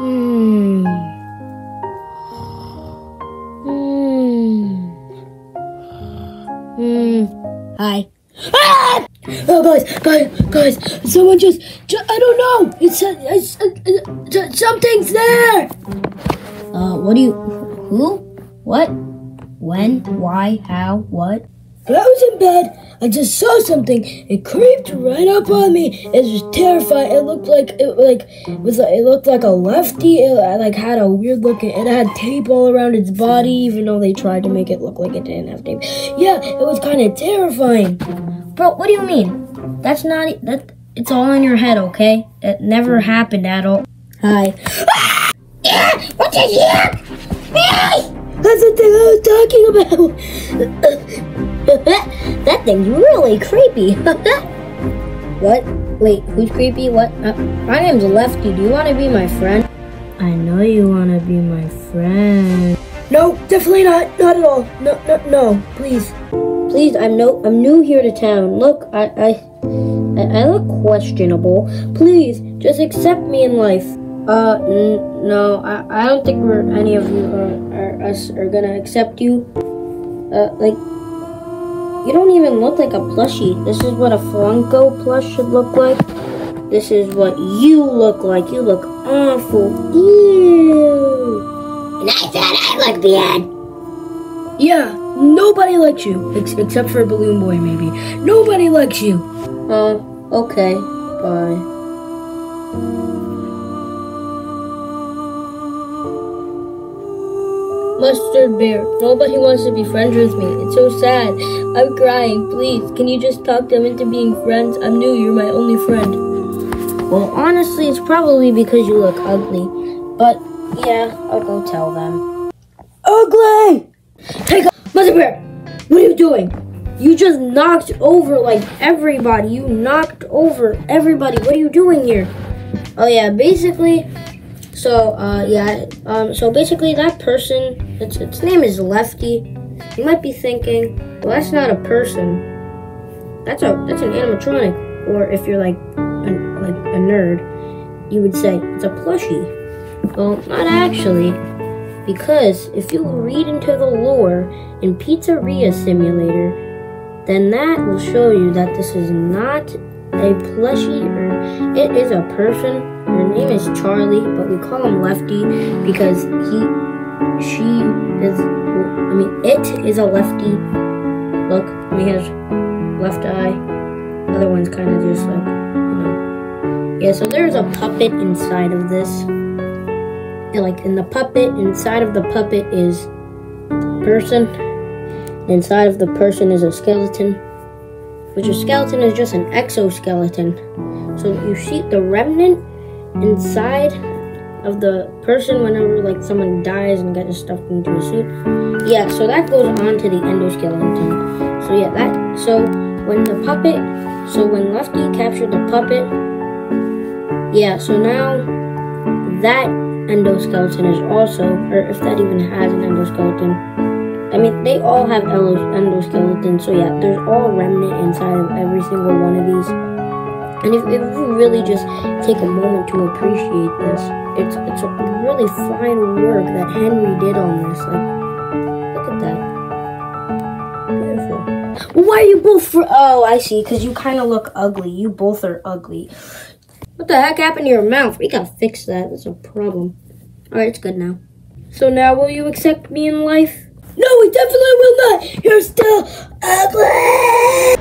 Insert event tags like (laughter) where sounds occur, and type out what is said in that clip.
Hmm. Hmm. Hmm. Hi. Ah! Oh, guys, guys, guys! Someone just, ju- I don't know. It's, uh, it's, uh, uh, something's there. Uh, what do you? Who? What? When? Why? How? What? I was in bed. I just saw something. It creeped right up on me. It was terrifying. It looked like it like it was like, it looked like a lefty. It like had a weird looking. It had tape all around its body, even though they tried to make it look like it didn't have tape. Yeah, it was kind of terrifying. Bro, what do you mean? That's not that. It's all in your head, okay? It never happened at all. Hi. What is that? That's the thing I was talking about. (laughs) that thing's really creepy. (laughs) what? Wait, who's creepy? What? Uh, my name's Lefty. Do you want to be my friend? I know you want to be my friend. No, definitely not. Not at all. No, no, no. Please, please. I'm no. I'm new here to town. Look, I, I, I, I look questionable. Please, just accept me in life. Uh, n- no, I, I don't think we're any of you are, are us are gonna accept you. Uh, like, you don't even look like a plushie. This is what a Funko plush should look like. This is what you look like. You look awful. Ew. And I thought I looked bad. Yeah, nobody likes you ex- except for a Balloon Boy, maybe. Nobody likes you. Uh, okay. Bye. Mustard Bear, nobody wants to be friends with me. It's so sad. I'm crying. Please, can you just talk them into being friends? I'm new. You're my only friend. Well, honestly, it's probably because you look ugly. But yeah, I'll go tell them. Ugly! Take Hey, Mustard Bear, what are you doing? You just knocked over like everybody. You knocked over everybody. What are you doing here? Oh yeah, basically, so uh, yeah, um, so basically that person, its, its name is Lefty. You might be thinking, well, that's not a person. That's a that's an animatronic. Or if you're like like a nerd, you would say it's a plushie. Well, not actually, because if you read into the lore in Pizzeria Simulator, then that will show you that this is not a plushie or it is a person. Her name is Charlie, but we call him Lefty because he, she is, I mean, it is a lefty. Look, he has left eye. Other one's kind of just like, you know. Yeah, so there's a puppet inside of this. And like, in the puppet, inside of the puppet is person. Inside of the person is a skeleton which a skeleton is just an exoskeleton. So you see the remnant inside of the person whenever like someone dies and gets stuffed into a suit. Yeah, so that goes on to the endoskeleton. So yeah, that so when the puppet so when Lefty captured the puppet, yeah, so now that endoskeleton is also or if that even has an endoskeleton, I mean, they all have endoskeletons, so yeah, there's all remnant inside of every single one of these. And if, if you really just take a moment to appreciate this, it's it's a really fine work that Henry did on this. Like, look at that, beautiful. Why are you both for? Oh, I see. Because you kind of look ugly. You both are ugly. What the heck happened to your mouth? We gotta fix that. That's a problem. All right, it's good now. So now, will you accept me in life? definitely will not. You're still ugly.